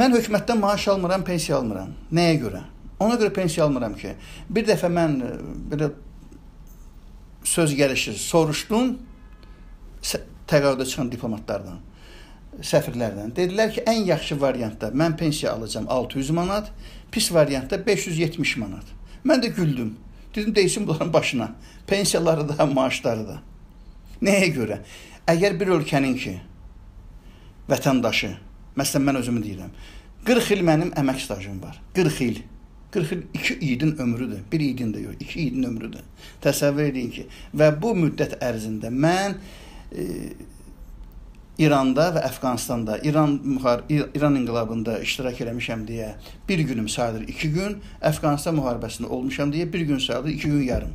Mən hökumətdən maaş almıram, pensiya almıram. Nəyə görə? Ona görə pensiya almıram ki, bir dəfə mən e, belə söz gəlişir, soruşdum təqaüdə çıxan diplomatlardan, səfirlərdən. Dedilər ki, ən yaxşı variantda mən pensiya alacağam 600 manat, pis variantda 570 manat. Mən də güldüm. Dedim, deysin bunların başına. Pensiyaları da, maaşları da. Nəyə görə? Əgər bir ölkənin ki, vətəndaşı, məsələn mən özümü deyirəm, 40 il mənim əmək stajım var. 40 il. 40 il 2 idin ömrüdür. Bir idin də yox, 2 idin ömrüdür. Təsəvvür edin ki, və bu müddət ərzində mən e, İranda və Əfqanistanda, İran mühar İran inqilabında iştirak eləmişəm deyə bir günüm sayılır 2 gün, Əfqanistan müharibəsində olmuşam deyə bir gün sayılır 2 gün yarım.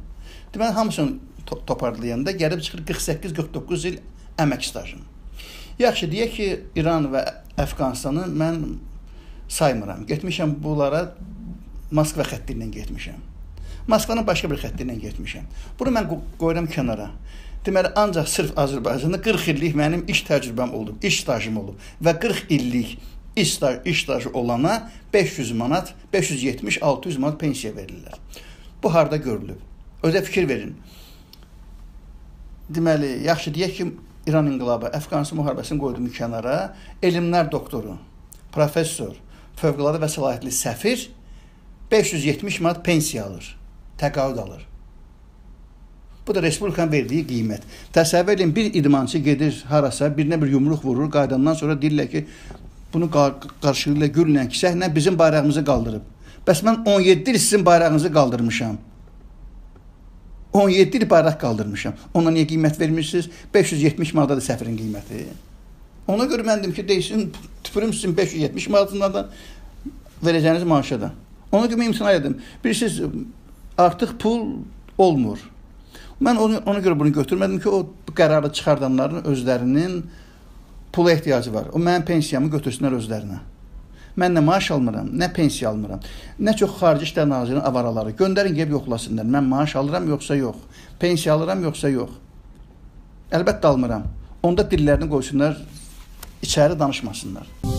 Deməli hamısını to toparlayanda gəlib çıxır 48-49 il əmək stajım. Yaxşı deyək ki, İran və Əfqanistanı mən saymıram. Getmişəm bunlara Moskva xətti ilə getmişəm. Moskvanın başqa bir xətti ilə getmişəm. Bunu mən qoyuram kənara. Deməli, ancaq sırf Azərbaycanda 40 illik mənim iş təcrübəm olub, iş stajım olub və 40 illik iş staj, iş stajı olana 500 manat, 570-600 manat pensiya verirlər. Bu harda görülüb? Özə fikir verin. Deməli, yaxşı deyək ki, İran inqilabı, Əfqanistan müharibəsini qoydum kənara, elmlər doktoru, professor, fövqəladə və səlahiyyətli səfir 570 manat pensiya alır, təqaüd alır. Bu da respublikanın verdiyi qiymət. Təsəvvür edin, bir idmançı gedir harasa, birinə bir yumruq vurur, qaydandan sonra deyirlər ki, bunu qarşılığıyla güllə kisəklə bizim bayrağımızı qaldırıb. Bəs mən 17 il sizin bayrağınızı qaldırmışam. 17 il bayraq qaldırmışam. Ona niyə qiymət vermirsiniz? 570 manata da səfirin qiyməti. Ona görə mən dedim ki, deysin, tüpürüm sizin 570 manatından da verəcəyiniz maaşa da. Ona görə imtina edim. Bilirsiniz, artıq pul olmur. Mən onu, ona görə bunu götürmədim ki, o qərarı çıxardanların özlərinin pula ehtiyacı var. O mənim pensiyamı götürsünlər özlərinə. Mən nə maaş almıram, nə pensiya almıram. Nə çox xarici İşlər Nazirinin avaraları. Göndərin gəlib yoxlasınlar. Mən maaş alıram yoxsa yox. Pensiya alıram yoxsa yox. Əlbəttə almıram. Onda dillərini qoysunlar, içəri danışmasınlar.